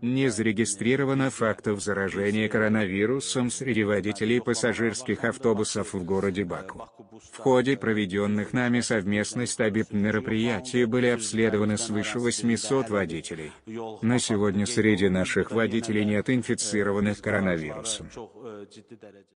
Не зарегистрировано фактов заражения коронавирусом среди водителей пассажирских автобусов в городе Баку. В ходе проведенных нами совместно с табиб мероприятий были обследованы свыше 800 водителей. На сегодня среди наших водителей нет инфицированных коронавирусом.